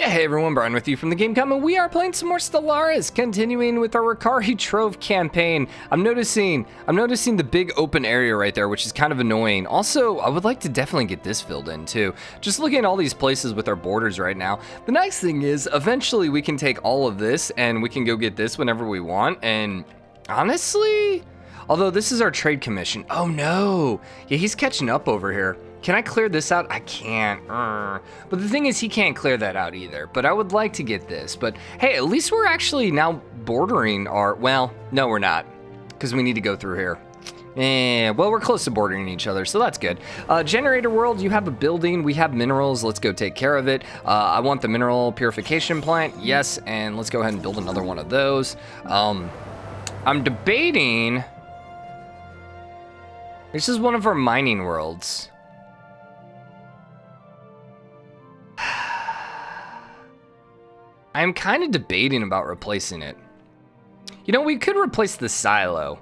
Hey everyone, Brian with you from the Game and we are playing some more Stellaris, continuing with our Rukari Trove campaign. I'm noticing, I'm noticing the big open area right there, which is kind of annoying. Also, I would like to definitely get this filled in too. Just looking at all these places with our borders right now. The nice thing is, eventually we can take all of this and we can go get this whenever we want. And honestly, although this is our trade commission. Oh no, yeah, he's catching up over here. Can I clear this out? I can't. Uh. But the thing is, he can't clear that out either. But I would like to get this. But hey, at least we're actually now bordering our... Well, no, we're not. Because we need to go through here. Eh, well, we're close to bordering each other, so that's good. Uh, generator world, you have a building, we have minerals, let's go take care of it. Uh, I want the mineral purification plant, yes, and let's go ahead and build another one of those. Um, I'm debating... This is one of our mining worlds. I'm kind of debating about replacing it. You know, we could replace the silo.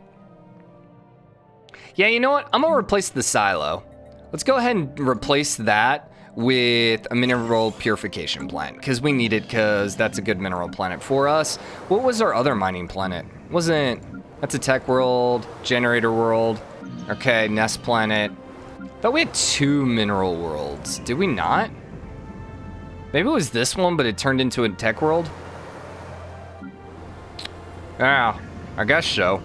Yeah, you know what? I'm gonna replace the silo. Let's go ahead and replace that with a mineral purification plant because we need it because that's a good mineral planet for us. What was our other mining planet? Wasn't, that's a tech world, generator world. Okay, nest planet. Thought we had two mineral worlds. Did we not? Maybe it was this one, but it turned into a tech world? Yeah, I guess so.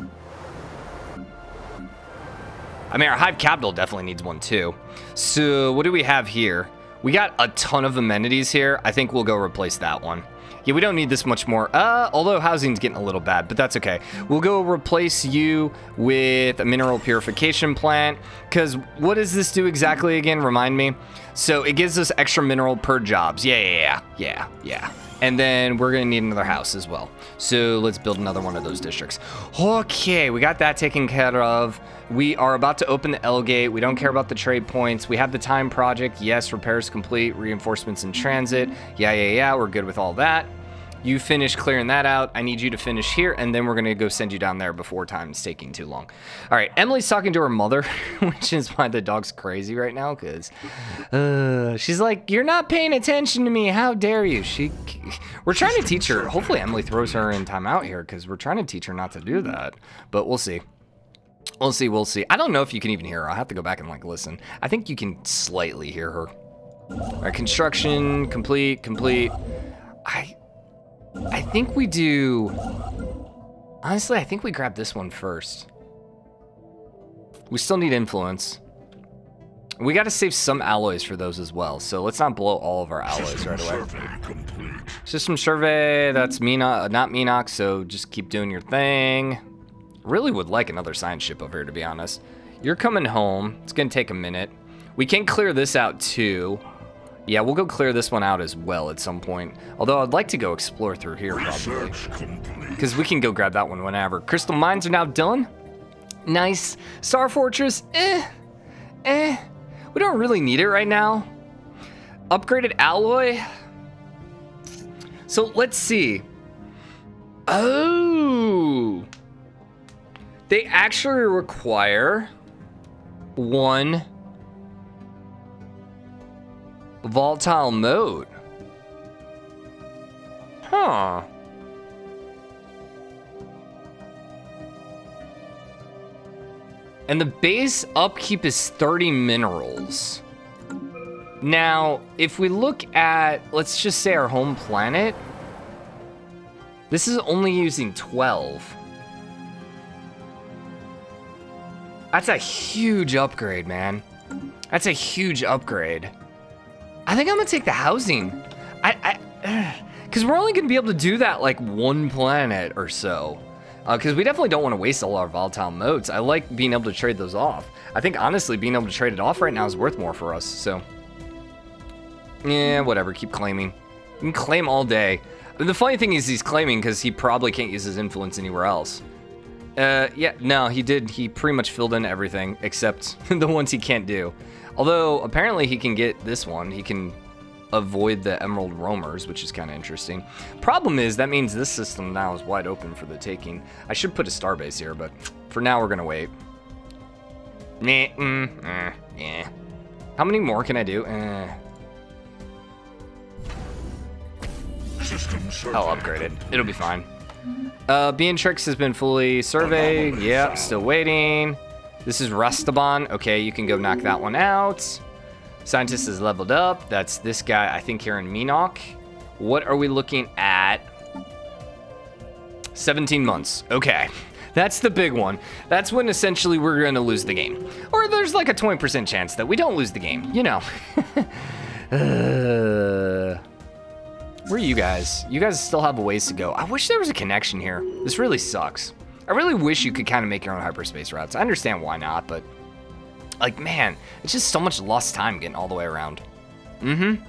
I mean, our Hive Capital definitely needs one too. So what do we have here? We got a ton of amenities here. I think we'll go replace that one. Yeah, we don't need this much more. Uh, although housing's getting a little bad, but that's okay. We'll go replace you with a mineral purification plant. Because what does this do exactly again? Remind me. So it gives us extra mineral per jobs. Yeah, yeah, yeah, yeah, yeah. And then we're gonna need another house as well. So let's build another one of those districts. Okay, we got that taken care of. We are about to open the L gate. We don't care about the trade points. We have the time project. Yes, repairs complete. Reinforcements in transit. Yeah, yeah, yeah. We're good with all that. You finish clearing that out. I need you to finish here, and then we're going to go send you down there before time's taking too long. All right, Emily's talking to her mother, which is why the dog's crazy right now, because uh, she's like, you're not paying attention to me. How dare you? She, We're trying to teach her. Hopefully Emily throws her in timeout here, because we're trying to teach her not to do that, but we'll see. We'll see, we'll see. I don't know if you can even hear her. I'll have to go back and like listen. I think you can slightly hear her. All right, construction, complete, complete. I I think we do... Honestly, I think we grab this one first. We still need influence. We got to save some alloys for those as well, so let's not blow all of our alloys right away. System survey, that's Mina, uh, not Minox, so just keep doing your thing. Really would like another science ship over here, to be honest. You're coming home. It's going to take a minute. We can clear this out, too. Yeah, we'll go clear this one out as well at some point. Although I'd like to go explore through here probably. Because we can go grab that one whenever. Crystal mines are now done. Nice. Star Fortress, eh, eh. We don't really need it right now. Upgraded alloy. So let's see. Oh. They actually require one volatile mote. Huh. And the base upkeep is 30 minerals. Now, if we look at, let's just say our home planet, this is only using 12. That's a huge upgrade, man. That's a huge upgrade. I think I'm gonna take the housing. I, I, because we're only gonna be able to do that like one planet or so. Because uh, we definitely don't want to waste all our volatile motes. I like being able to trade those off. I think honestly, being able to trade it off right now is worth more for us. So, yeah, whatever. Keep claiming. You can claim all day. The funny thing is he's claiming because he probably can't use his influence anywhere else. Uh, yeah, no, he did. He pretty much filled in everything except the ones he can't do. Although, apparently he can get this one. He can avoid the Emerald Roamers, which is kind of interesting. Problem is, that means this system now is wide open for the taking. I should put a starbase here, but for now we're going to wait. Nah, mm, eh, yeah. How many more can I do? Eh. I'll upgrade it. It'll be fine. Uh, Beatrix has been fully surveyed. Yep, still waiting. This is Rastaban. Okay, you can go knock that one out. Scientist is leveled up. That's this guy, I think, here in Minok. What are we looking at? 17 months. Okay. That's the big one. That's when essentially we're going to lose the game. Or there's like a 20% chance that we don't lose the game. You know. uh, where are you guys? You guys still have a ways to go. I wish there was a connection here. This really sucks. I really wish you could kind of make your own hyperspace routes. I understand why not, but like, man, it's just so much lost time getting all the way around. Mm-hmm.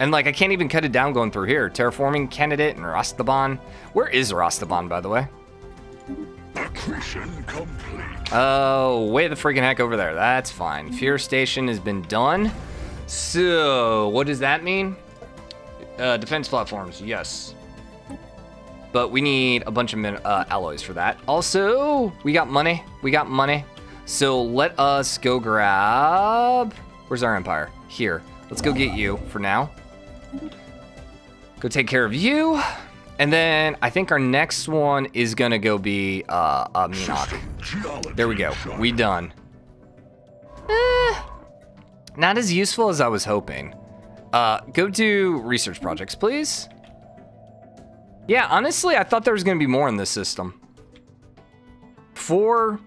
And like, I can't even cut it down going through here. Terraforming candidate and Rastaban. Where is Rastaban, by the way? Accretion complete. Oh, way the freaking heck over there. That's fine. Fear station has been done. So, what does that mean? Uh, defense platforms, yes. But we need a bunch of uh, alloys for that. Also, we got money. We got money. So let us go grab... Where's our empire? Here. Let's go get you for now. Go take care of you. And then I think our next one is gonna go be uh, uh Minok. There we go. We done. Eh, not as useful as I was hoping. Uh, go do research projects, please. Yeah, honestly, I thought there was gonna be more in this system. Four,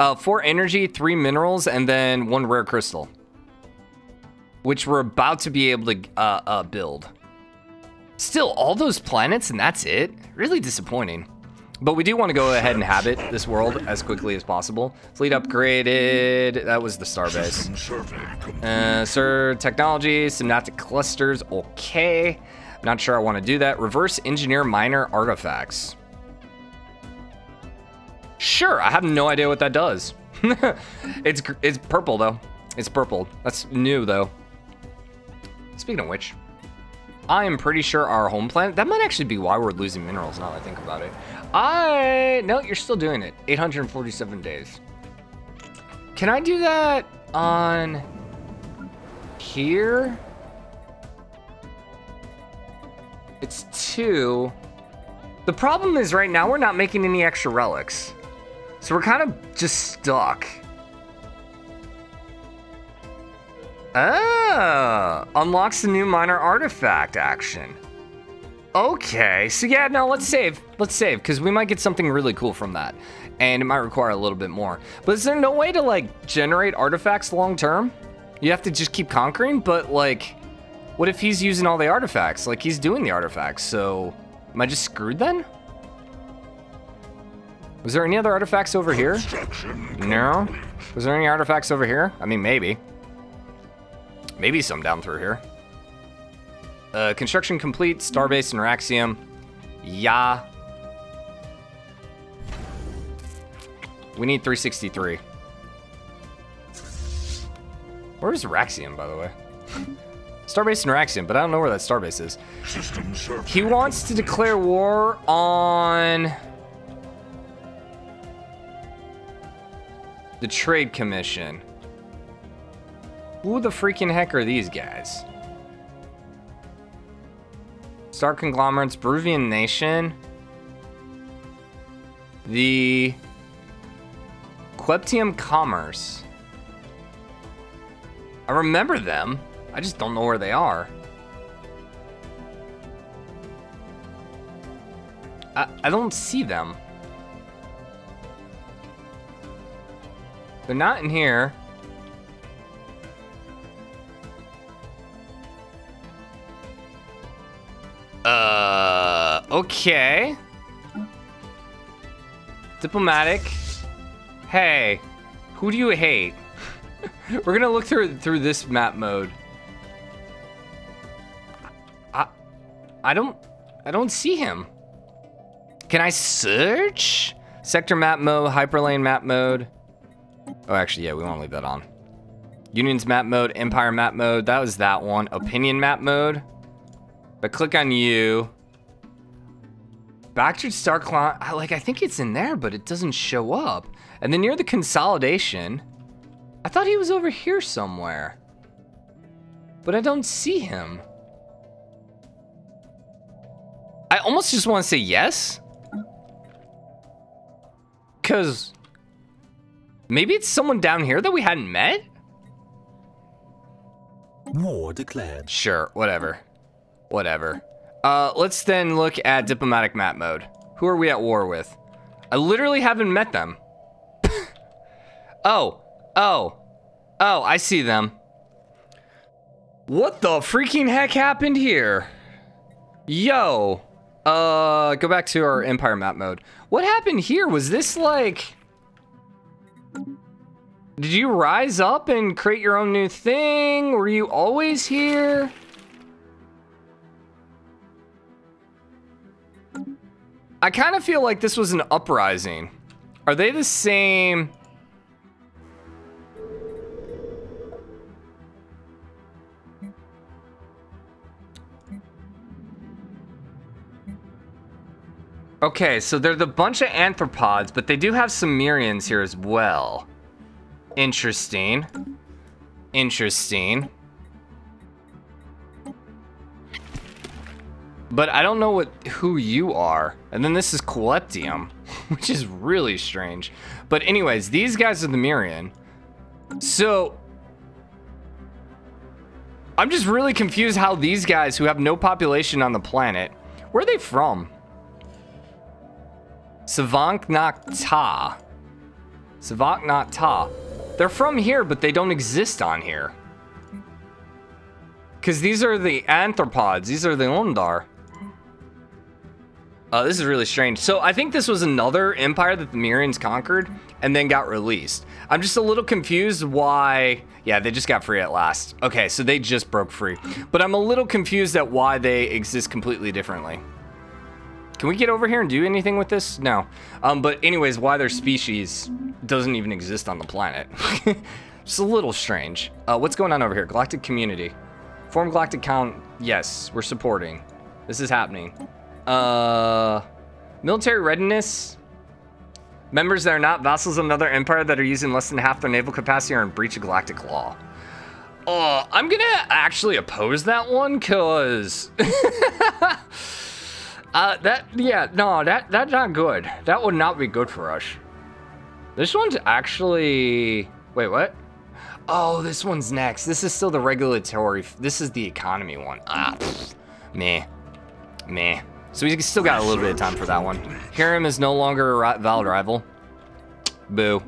uh, four energy, three minerals, and then one rare crystal, which we're about to be able to uh, uh, build. Still, all those planets and that's it? Really disappointing. But we do want to go ahead and habit this world as quickly as possible. Fleet upgraded. That was the starbase. Uh, sir, technology, synaptic clusters. Okay. Not sure I want to do that. Reverse engineer minor artifacts. Sure, I have no idea what that does. it's it's purple though. It's purple. That's new though. Speaking of which, I am pretty sure our home planet, that might actually be why we're losing minerals now that I think about it. I, no, you're still doing it. 847 days. Can I do that on here? It's two. The problem is right now we're not making any extra relics. So we're kind of just stuck. Oh, unlocks the new minor artifact action. Okay, so yeah, no, let's save. Let's save, because we might get something really cool from that. And it might require a little bit more. But is there no way to, like, generate artifacts long term? You have to just keep conquering, but, like, what if he's using all the artifacts? Like, he's doing the artifacts, so am I just screwed then? Was there any other artifacts over here? No? Was there any artifacts over here? I mean, maybe. Maybe some down through here. Uh, construction complete, Starbase and Raxium. Yeah. We need 363. Where's Raxium, by the way? Starbase Raxium, but I don't know where that Starbase is. He wants to declare war on... The Trade Commission. Who the freaking heck are these guys? Star Conglomerates, Peruvian Nation. The Queptium Commerce. I remember them. I just don't know where they are. I, I don't see them. They're not in here. Uh, okay. Diplomatic. Hey, who do you hate? We're gonna look through through this map mode. I don't, I don't see him. Can I search? Sector map mode, hyperlane map mode. Oh, actually, yeah, we want to leave that on. Unions map mode, Empire map mode. That was that one. Opinion map mode. But click on you. Back to Star Clan, like I think it's in there, but it doesn't show up. And then near the consolidation, I thought he was over here somewhere. But I don't see him. I almost just want to say yes. Because maybe it's someone down here that we hadn't met? War declared. Sure, whatever. Whatever. Uh, let's then look at diplomatic map mode. Who are we at war with? I literally haven't met them. oh, oh, oh, I see them. What the freaking heck happened here? Yo, uh, go back to our empire map mode. What happened here? Was this like... Did you rise up and create your own new thing? Were you always here? I kind of feel like this was an uprising. Are they the same? Okay, so they're the bunch of anthropods, but they do have some Mirians here as well. Interesting. Interesting. But I don't know what who you are. And then this is Coleptium, which is really strange. But anyways, these guys are the Mirian. So I'm just really confused how these guys who have no population on the planet, where are they from? Savant Ta. Savant Ta. They're from here, but they don't exist on here. Because these are the anthropods. These are the Ondar. Uh, this is really strange. So I think this was another empire that the Mirians conquered and then got released. I'm just a little confused why... Yeah, they just got free at last. Okay, so they just broke free. But I'm a little confused at why they exist completely differently. Can we get over here and do anything with this? No. Um, but anyways, why their species doesn't even exist on the planet. it's a little strange. Uh, what's going on over here? Galactic community. Form galactic count. Yes, we're supporting. This is happening. Uh, military readiness. Members that are not vassals of another empire that are using less than half their naval capacity are in breach of galactic law. Uh, I'm gonna actually oppose that one, cause... uh, that, yeah, no, that, that's not good. That would not be good for us. This one's actually... Wait, what? Oh, this one's next. This is still the regulatory... This is the economy one. Ah, pfft. meh. Meh. So we still got a little bit of time for that one. Hiram is no longer a valid rival. Boo.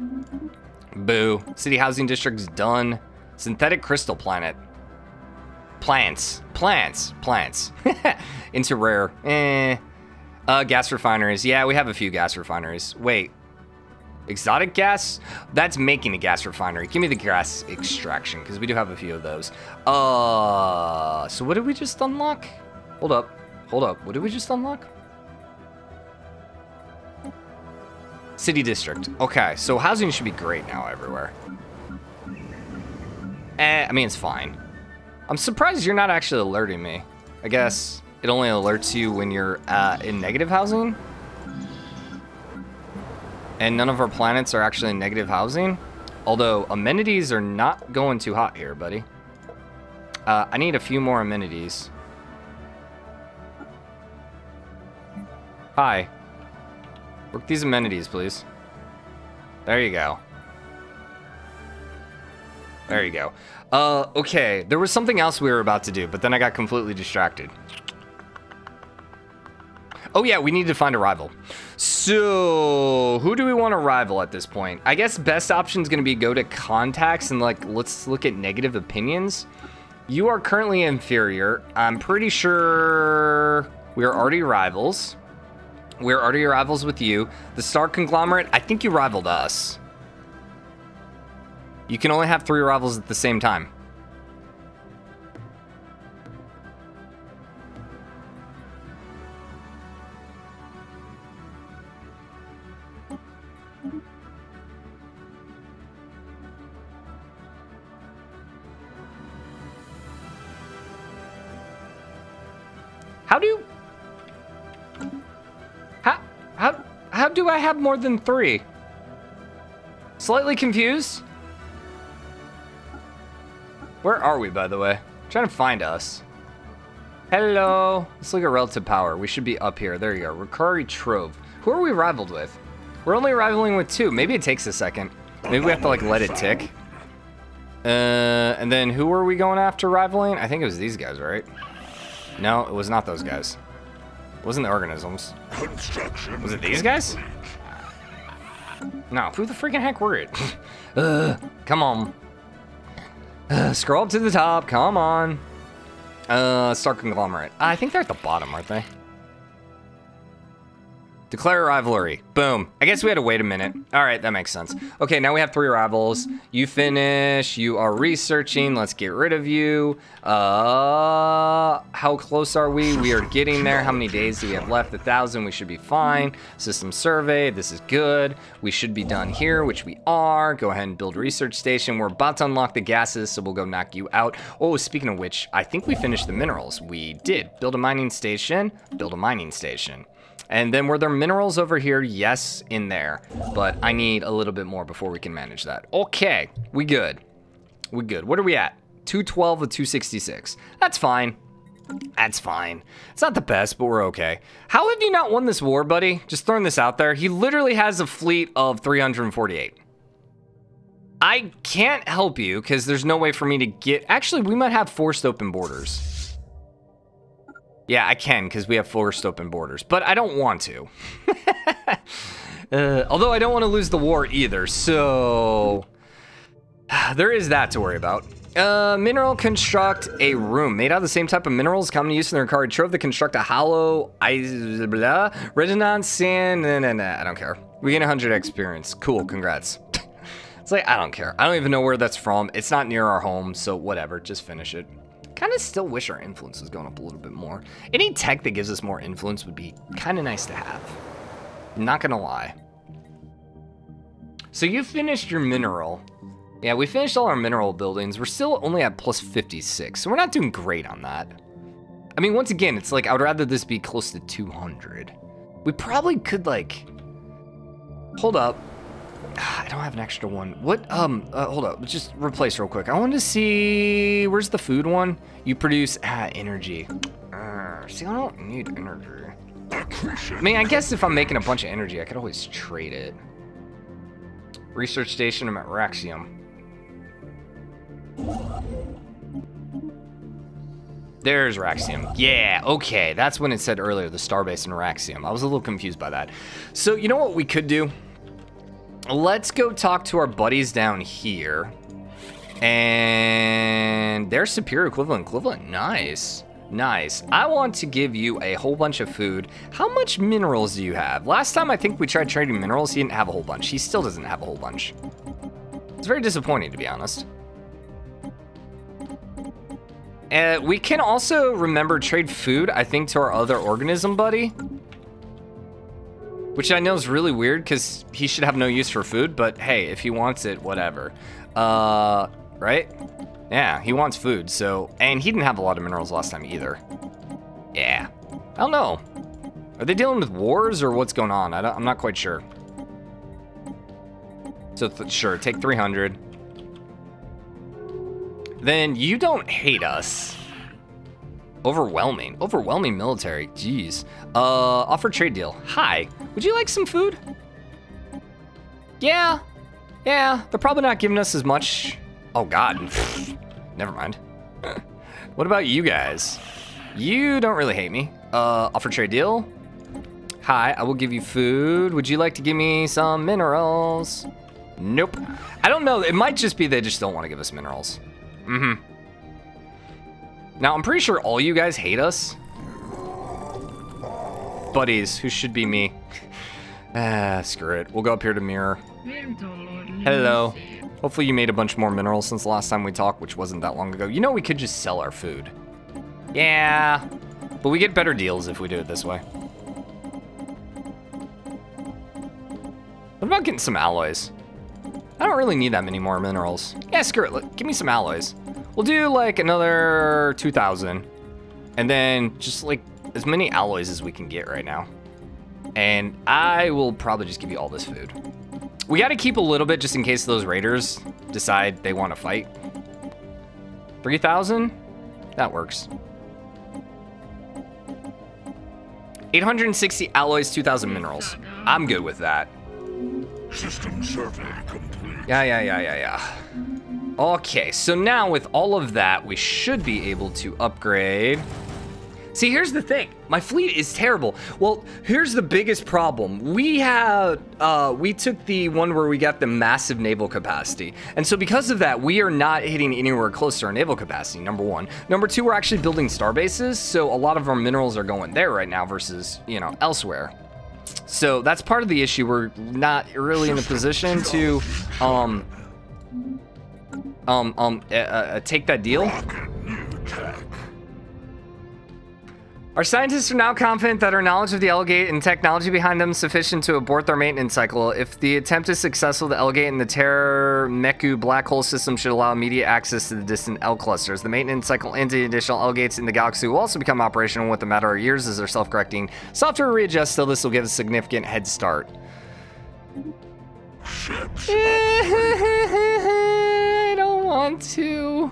Boo. City Housing District's done. Synthetic Crystal Planet. Plants. Plants. Plants. Into rare. Eh. Uh, gas refineries. Yeah, we have a few gas refineries. Wait. Exotic gas? That's making a gas refinery. Give me the gas extraction, because we do have a few of those. Uh, so what did we just unlock? Hold up. Hold up. What did we just unlock? City District. Okay, so housing should be great now everywhere. Eh, I mean, it's fine. I'm surprised you're not actually alerting me. I guess it only alerts you when you're uh, in negative housing. And none of our planets are actually in negative housing. Although amenities are not going too hot here, buddy. Uh, I need a few more amenities. Hi. Work these amenities, please. There you go. There you go. Uh, okay. There was something else we were about to do, but then I got completely distracted. Oh yeah, we need to find a rival. So, who do we want to rival at this point? I guess best option is going to be go to contacts and like, let's look at negative opinions. You are currently inferior. I'm pretty sure we are already rivals. We're already rivals with you. The Star Conglomerate, I think you rivaled us. You can only have three rivals at the same time. How do. How, how, how do I have more than three? Slightly confused. Where are we, by the way? I'm trying to find us. Hello. Let's look at relative power. We should be up here. There you go. Ricari Trove. Who are we rivaled with? We're only rivaling with two. Maybe it takes a second. Maybe we have to like let it tick. Uh, and then who were we going after rivaling? I think it was these guys, right? No, it was not those guys. It wasn't the organisms. Construction Was it these guys? No, who the freaking heck were it? uh, come on. Uh, scroll up to the top. Come on. Uh, Star Conglomerate. I think they're at the bottom, aren't they? Declare rivalry. Boom. I guess we had to wait a minute. All right, that makes sense. Okay, now we have three rivals. You finish. You are researching. Let's get rid of you. Uh, how close are we? We are getting there. How many days do we have left? A thousand. We should be fine. System survey. This is good. We should be done here, which we are. Go ahead and build research station. We're about to unlock the gases, so we'll go knock you out. Oh, speaking of which, I think we finished the minerals. We did. Build a mining station. Build a mining station. And then were there minerals over here? Yes, in there. But I need a little bit more before we can manage that. Okay, we good. We good. What are we at? 212 with 266. That's fine. That's fine. It's not the best, but we're okay. How have you not won this war, buddy? Just throwing this out there. He literally has a fleet of 348. I can't help you because there's no way for me to get... Actually, we might have forced open borders. Yeah, I can because we have forced open borders, but I don't want to. uh, although I don't want to lose the war either, so there is that to worry about. Uh, mineral construct a room made out of the same type of minerals common use in their card trove to construct a hollow blah, resonance sand. Nah, nah, nah, I don't care. We gain 100 experience. Cool, congrats. it's like, I don't care. I don't even know where that's from. It's not near our home, so whatever. Just finish it. Kind of still wish our influence was going up a little bit more. Any tech that gives us more influence would be kind of nice to have. Not gonna lie. So you finished your mineral. Yeah, we finished all our mineral buildings. We're still only at plus 56, so we're not doing great on that. I mean, once again, it's like, I would rather this be close to 200. We probably could, like... Hold up. I don't have an extra one. What, um, uh, hold up, Let's just replace real quick. I want to see, where's the food one? You produce, ah, energy. Uh, see, I don't need energy. I mean, I guess if I'm making a bunch of energy, I could always trade it. Research station, I'm at Raxium. There's Raxium. Yeah, okay. That's when it said earlier, the starbase in Raxium. I was a little confused by that. So, you know what we could do? Let's go talk to our buddies down here. And their superior equivalent equivalent. Nice. Nice. I want to give you a whole bunch of food. How much minerals do you have? Last time I think we tried trading minerals, he didn't have a whole bunch. He still doesn't have a whole bunch. It's very disappointing, to be honest. Uh, we can also remember trade food, I think, to our other organism buddy. Which I know is really weird because he should have no use for food, but hey, if he wants it, whatever. Uh, right? Yeah, he wants food, so... And he didn't have a lot of minerals last time either. Yeah. I don't know. Are they dealing with wars or what's going on? I am not quite sure. So, sure, take 300. Then you don't hate us. Overwhelming. Overwhelming military. Jeez. Uh, offer trade deal. Hi. Would you like some food? Yeah. Yeah. They're probably not giving us as much. Oh, God. Never mind. what about you guys? You don't really hate me. Uh, offer trade deal. Hi, I will give you food. Would you like to give me some minerals? Nope. I don't know. It might just be they just don't want to give us minerals. Mm-hmm. Now, I'm pretty sure all you guys hate us. Buddies, who should be me. ah, screw it. We'll go up here to Mirror. Hello. Hopefully you made a bunch more minerals since the last time we talked, which wasn't that long ago. You know we could just sell our food. Yeah, but we get better deals if we do it this way. What about getting some alloys? I don't really need that many more minerals. Yeah, screw it. Look, give me some alloys. We'll do like another 2,000. And then just like as many alloys as we can get right now. And I will probably just give you all this food. We got to keep a little bit just in case those raiders decide they want to fight. 3,000? That works. 860 alloys, 2,000 minerals. I'm good with that. System survey complete. Yeah, yeah, yeah, yeah, yeah. Okay, so now with all of that, we should be able to upgrade. See, here's the thing. My fleet is terrible. Well, here's the biggest problem. We had, uh, we took the one where we got the massive naval capacity. And so because of that, we are not hitting anywhere close to our naval capacity, number one. Number two, we're actually building star bases. So a lot of our minerals are going there right now versus, you know, elsewhere. So that's part of the issue. We're not really in a position to, um, um, um, uh, uh, take that deal. Our scientists are now confident that our knowledge of the L-Gate and technology behind them is sufficient to abort their maintenance cycle. If the attempt is successful, the L-Gate and the Terra Meku black hole system should allow immediate access to the distant L clusters. The maintenance cycle and the additional L-Gates in the galaxy will also become operational with a matter of years as their self-correcting software readjusts, so this will give a significant head start. Want to.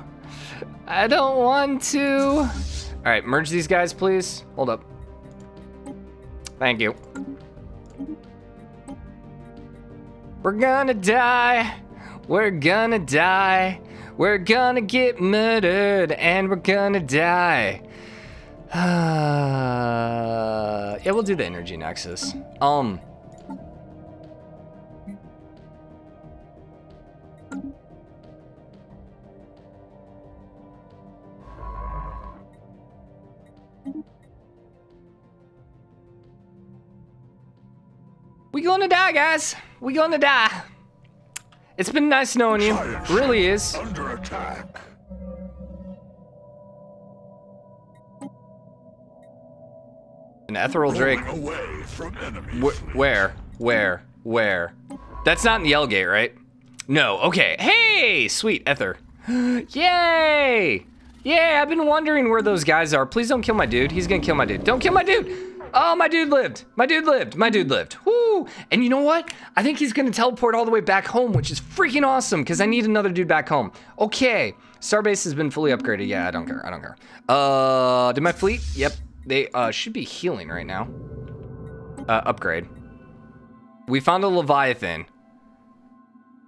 I don't want to. All right, merge these guys, please. Hold up. Thank you. We're gonna die. We're gonna die. We're gonna get murdered and we're gonna die. Yeah, we'll do the energy nexus. Um. We gonna die, guys. We gonna die. It's been nice knowing you. Really is. Under attack. An ethereal drake. Away from enemies. Wh- where? Where? Where? That's not in the L gate, right? No. Okay. Hey, sweet ether. Yay! Yeah, I've been wondering where those guys are. Please don't kill my dude. He's gonna kill my dude. Don't kill my dude. Oh, my dude lived. My dude lived. My dude lived. Woo! And you know what? I think he's gonna teleport all the way back home, which is freaking awesome because I need another dude back home. Okay. Starbase has been fully upgraded. Yeah, I don't care. I don't care. Uh, did my fleet? Yep. They uh should be healing right now. Uh, upgrade. We found a Leviathan.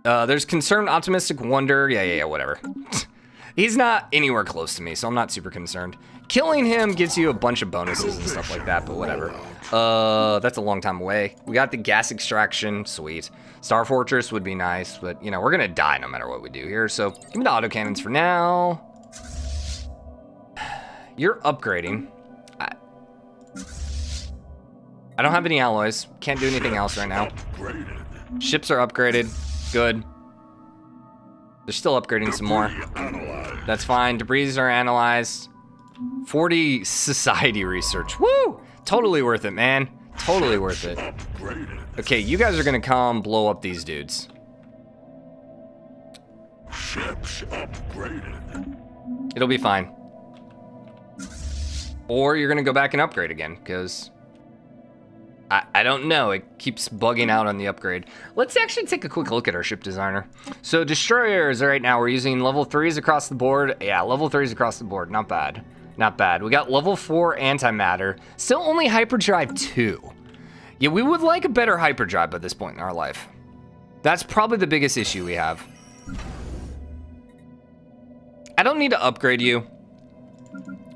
Uh, there's concerned, optimistic, wonder. Yeah, yeah, yeah, whatever. He's not anywhere close to me, so I'm not super concerned. Killing him gives you a bunch of bonuses and stuff like that, but whatever. Uh, that's a long time away. We got the gas extraction, sweet. Star Fortress would be nice, but you know, we're gonna die no matter what we do here, so give me the autocannons for now. You're upgrading. I, I don't have any alloys. Can't do anything else right now. Ships are upgraded. Good. They're still upgrading some more. That's fine. Debris are analyzed. 40 society research. Woo! Totally worth it, man. Totally worth it. Okay, you guys are gonna come blow up these dudes. Ships upgraded. It'll be fine. Or you're gonna go back and upgrade again, because I, I don't know. It keeps bugging out on the upgrade. Let's actually take a quick look at our ship designer. So destroyers right now, we're using level threes across the board. Yeah, level threes across the board. Not bad. Not bad. We got level four antimatter. Still only hyperdrive two. Yeah, we would like a better hyperdrive at this point in our life. That's probably the biggest issue we have. I don't need to upgrade you.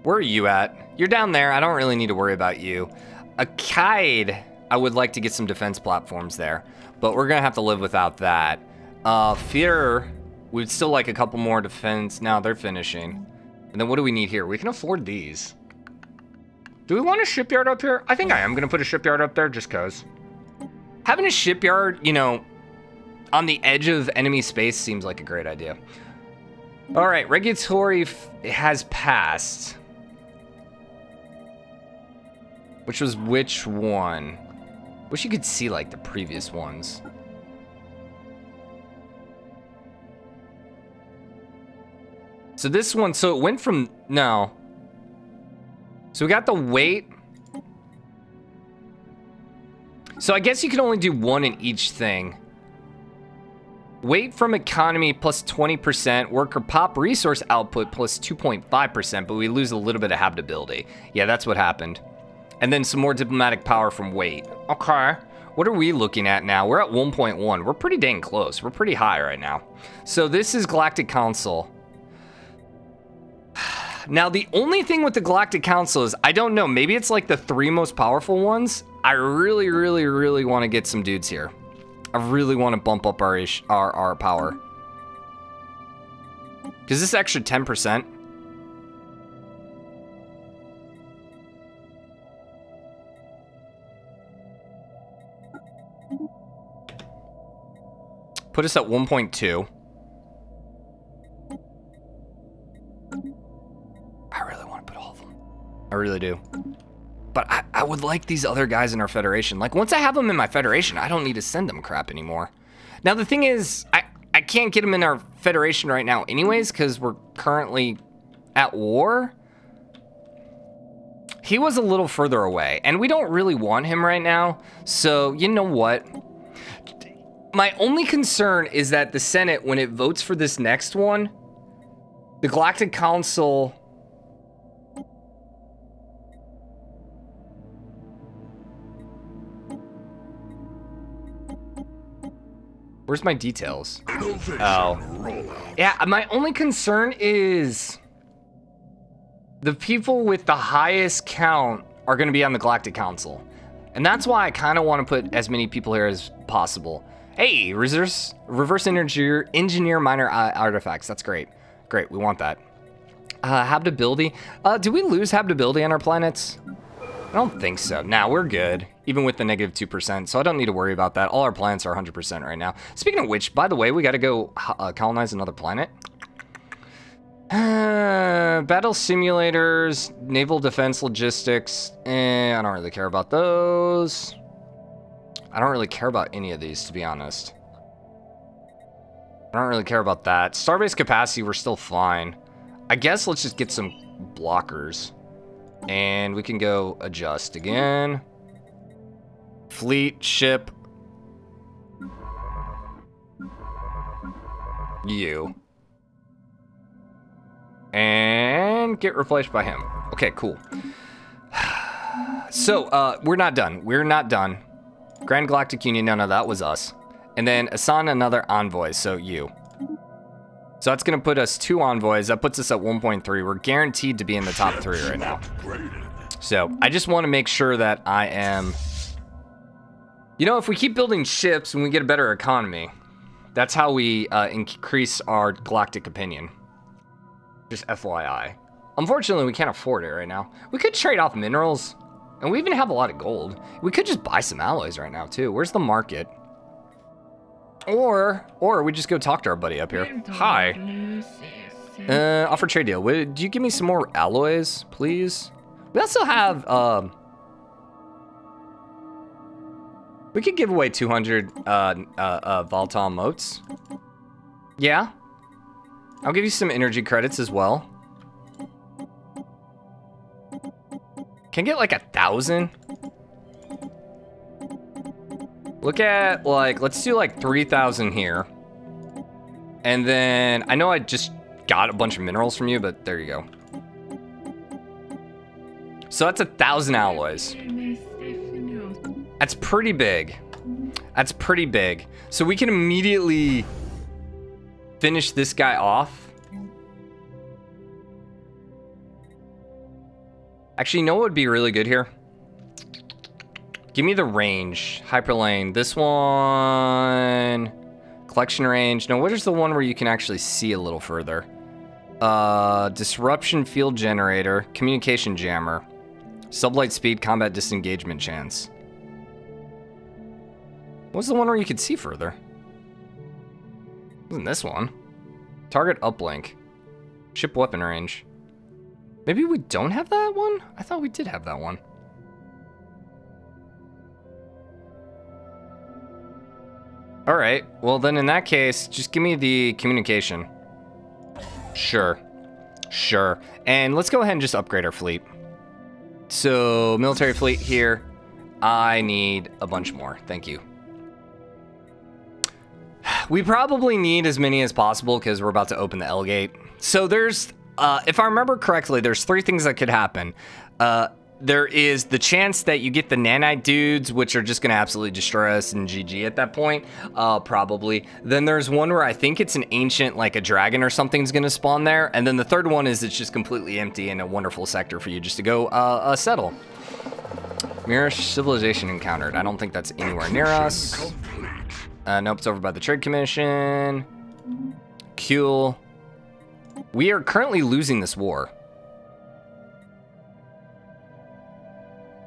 Where are you at? You're down there. I don't really need to worry about you. A Kaid, I would like to get some defense platforms there, but we're gonna have to live without that. Uh, Fear, we'd still like a couple more defense. Now they're finishing. And then what do we need here? We can afford these. Do we want a shipyard up here? I think I am gonna put a shipyard up there just cause. Having a shipyard, you know, on the edge of enemy space seems like a great idea. All right, regulatory has passed. Which was which one? Wish you could see like the previous ones. So this one, so it went from, no. So we got the weight. So I guess you can only do one in each thing. Weight from economy plus 20%, worker pop resource output plus 2.5%, but we lose a little bit of habitability. Yeah, that's what happened. And then some more diplomatic power from weight. Okay. What are we looking at now? We're at 1.1. We're pretty dang close. We're pretty high right now. So this is Galactic Council. Now, the only thing with the Galactic Council is, I don't know, maybe it's like the three most powerful ones. I really, really, really want to get some dudes here. I really want to bump up our, ish, our, our power. Because this extra 10%, put us at 1.2. want to put all of them. I really do. But I, I would like these other guys in our federation. Like, once I have them in my federation, I don't need to send them crap anymore. Now, the thing is, I, I can't get them in our federation right now anyways, because we're currently at war. He was a little further away, and we don't really want him right now. So, you know what? My only concern is that the Senate, when it votes for this next one, the Galactic Council Where's my details? Innovation Oh. rollout. Yeah, my only concern is the people with the highest count are going to be on the Galactic Council. And that's why I kind of want to put as many people here as possible. Hey, reverse, reverse engineer, engineer minor artifacts. That's great. Great, we want that. Uh, habitability. Uh, do we lose habitability on our planets? I don't think so. Nah, we're good. Even with the negative 2%, so I don't need to worry about that. All our planets are 100% right now. Speaking of which, by the way, we got to go uh, colonize another planet. Uh, battle simulators, naval defense logistics. Eh, I don't really care about those. I don't really care about any of these, to be honest. I don't really care about that. Starbase capacity, we're still fine. I guess let's just get some blockers. And we can go adjust again. Fleet, ship. You. And get replaced by him. Okay, cool. So, uh, we're not done. We're not done. Grand Galactic Union, no, no, that was us. And then assign another envoy, so you. So that's gonna put us two envoys. That puts us at 1.3. We're guaranteed to be in the top three right now. So I just want to make sure that I am. You know, if we keep building ships and we get a better economy, that's how we uh, increase our galactic opinion. Just FYI. Unfortunately, we can't afford it right now. We could trade off minerals, and we even have a lot of gold. We could just buy some alloys right now too. Where's the market? Or, or we just go talk to our buddy up here. Hi. Uh, offer trade deal. Would you give me some more alloys, please? We also have, um... We could give away 200 uh, uh, uh, motes. Yeah. I'll give you some energy credits as well. Can get like a thousand? Look at like, let's do like 3,000 here. And then, I know I just got a bunch of minerals from you, but there you go. So that's a thousand alloys. That's pretty big. That's pretty big. So we can immediately finish this guy off. Actually, you know what would be really good here? Give me the range. Hyperlane. This one. Collection range. No, what is the one where you can actually see a little further? Uh, disruption field generator. Communication jammer. Sublight speed combat disengagement chance. What's the one where you could see further? Isn't this one? Target uplink. Ship weapon range. Maybe we don't have that one? I thought we did have that one. Alright, well then in that case, just give me the communication. Sure. Sure. And let's go ahead and just upgrade our fleet. So, military fleet here. I need a bunch more. Thank you. We probably need as many as possible because we're about to open the L gate. So there's, uh, if I remember correctly, there's three things that could happen. Uh, there is the chance that you get the nanite dudes, which are just going to absolutely destroy us and GG at that point, uh, probably. Then there's one where I think it's an ancient, like a dragon or something's going to spawn there. And then the third one is it's just completely empty and a wonderful sector for you just to go uh, uh, settle. Mirish civilization encountered. I don't think that's anywhere near us. Uh, nope, it's over by the Trade Commission. Cool. We are currently losing this war.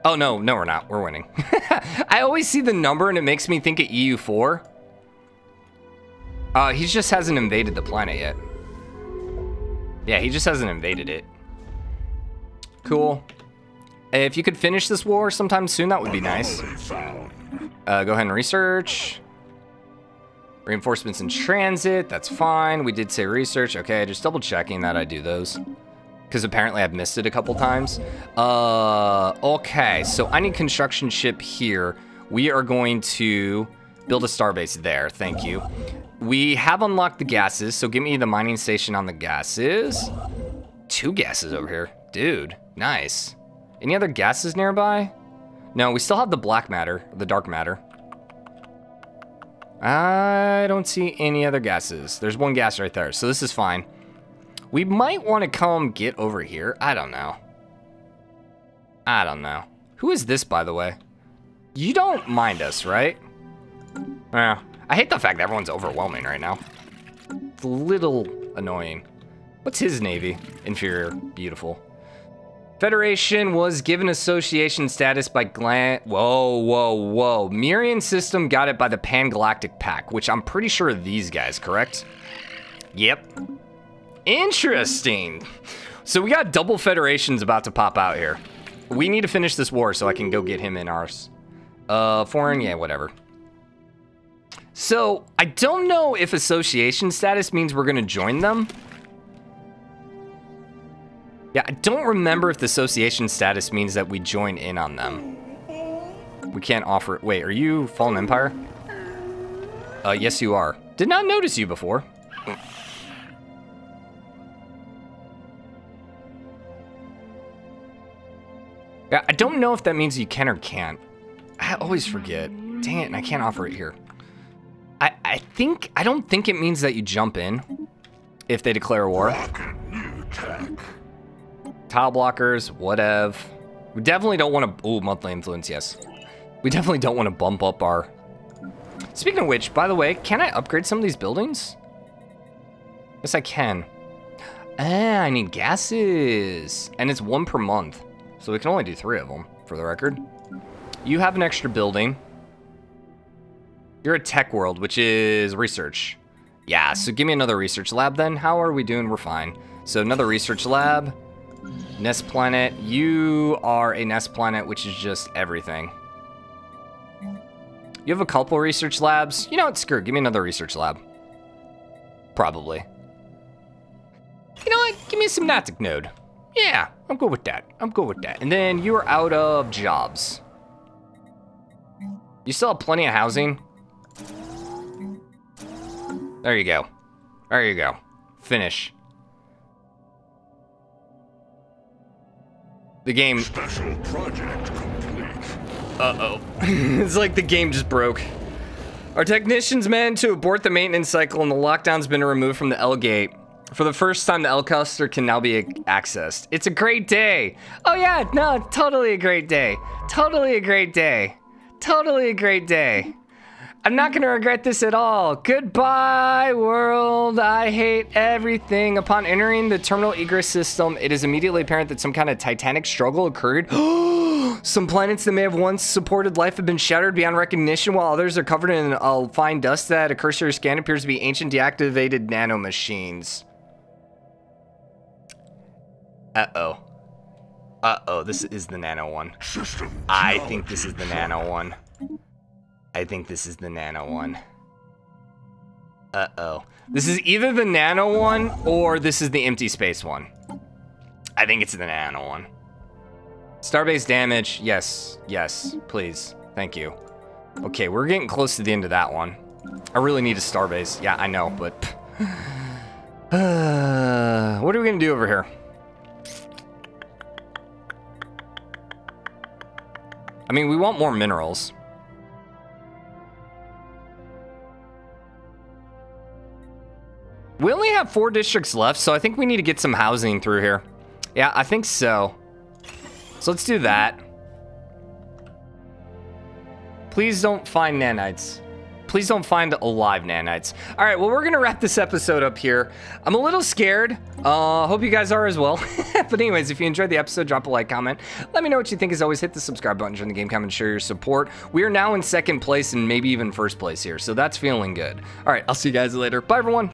Oh, no, no, we're not. We're winning. I always see the number and it makes me think of EU4. Uh, he just hasn't invaded the planet yet. Yeah, he just hasn't invaded it. Cool. If you could finish this war sometime soon, that would be nice. Uh, go ahead and research. Reinforcements in transit, that's fine. We did say research. Okay, just double checking that I do those because apparently I've missed it a couple times. Uh, okay, so I need construction ship here. We are going to build a starbase there. Thank you. We have unlocked the gases, so give me the mining station on the gases. Two gases over here. Dude, nice. Any other gases nearby? No, we still have the black matter, the dark matter. I don't see any other gases. There's one gas right there, so this is fine. We might want to come get over here. I don't know. I don't know. Who is this, by the way? You don't mind us, right? Yeah. I hate the fact that everyone's overwhelming right now. It's a little annoying. What's his navy? Inferior. Beautiful. Federation was given association status by Glan. Whoa, whoa, whoa. Mirian system got it by the Pan Galactic Pack, which I'm pretty sure these guys, correct? Yep. Interesting. So we got double federations about to pop out here. We need to finish this war so I can go get him in ours. Uh, foreign, yeah, whatever. So, I don't know if association status means we're gonna join them. Yeah, I don't remember if the association status means that we join in on them. We can't offer it. Wait, are you Fallen Empire? Uh, yes you are. Did not notice you before. I don't know if that means you can or can't. I always forget. Dang it, and I can't offer it here. I, I think, I don't think it means that you jump in if they declare war. Tile blockers, whatever. We definitely don't want to, oh, monthly influence, yes. We definitely don't want to bump up our... Speaking of which, by the way, can I upgrade some of these buildings? Yes, I can. Ah, I need gases. And it's one per month. So we can only do three of them, for the record. You have an extra building. You're a tech world, which is research. Yeah, so give me another research lab then. How are we doing? We're fine. So another research lab. Nest planet. You are a nest planet, which is just everything. You have a couple research labs. You know what? Screw. Give me another research lab. Probably. You know what? Give me a Synaptic node. Yeah, I'm good with that. I'm good with that. And then you are out of jobs. You still have plenty of housing. There you go. There you go. Finish. The game. Special project complete. Uh-oh. it's like the game just broke. Our technicians managed to abort the maintenance cycle and the lockdown's been removed from the L gate. For the first time, the L-Cluster can now be accessed. It's a great day. Oh yeah, no, totally a great day. Totally a great day. Totally a great day. I'm not gonna regret this at all. Goodbye, world. I hate everything. Upon entering the terminal egress system, it is immediately apparent that some kind of titanic struggle occurred. some planets that may have once supported life have been shattered beyond recognition, while others are covered in a fine dust that a cursory scan appears to be ancient deactivated nanomachines. Uh-oh. Uh-oh, this is the nano one. I think this is the nano one. I think this is the nano one. Uh-oh. This is either the nano one or this is the empty space one. I think it's the nano one. Starbase damage, yes, yes, please, thank you. Okay, we're getting close to the end of that one. I really need a starbase. Yeah, I know, but... what are we gonna do over here? I mean, we want more minerals. We only have four districts left, so I think we need to get some housing through here. Yeah, I think so. So let's do that. Please don't find nanites. Please don't find alive nanites. All right, well, we're going to wrap this episode up here. I'm a little scared. Uh, hope you guys are as well. but anyways, if you enjoyed the episode, drop a like, comment. Let me know what you think. As always, hit the subscribe button, join the game, comment, share your support. We are now in second place and maybe even first place here, so that's feeling good. All right, I'll see you guys later. Bye, everyone.